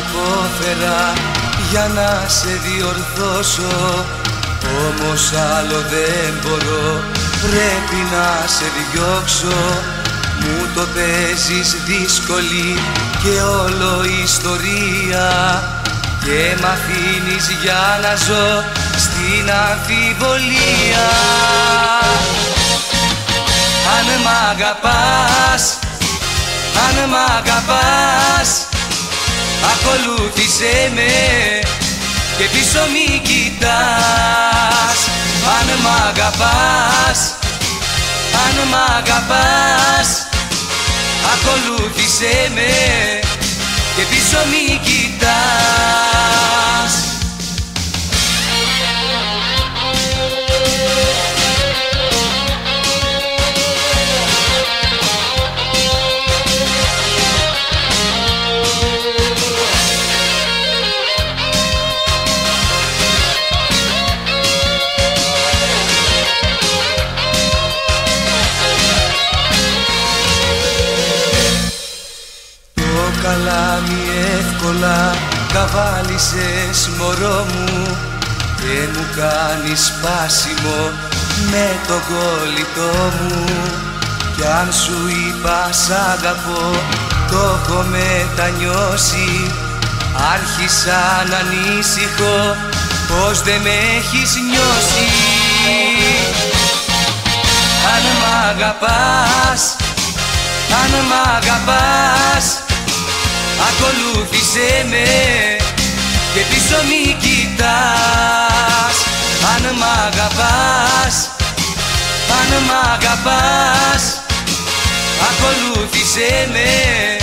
υπόφερα για να σε διορθώσω. Όμως άλλο δεν μπορώ πρέπει να σε διώξω. Μου το παίζεις δύσκολη και όλο ιστορία. Και μ' αφήνεις για να ζω στην αμφιβολία. Αν μ' αγαπάς, αν μ' αγαπάς Ακολούθησέ με και πίσω μη κοιτάς. Αν μ' αγαπάς, αν μ' αγαπάς καβάλισες μωρό μου. Και μου κάνεις σπάσιμο με το κολλητό μου. Κι αν σου είπα σ' αγαπώ το έχω μετανιώσει. Άρχισα να ανήσυχω πως δεν με έχεις νιώσει. Αν μ' αγαπάς αν μ' αγαπάς Ακολούθησέ με μ' αγαπάς, αν μ' αγαπάς Ακολούθησέ με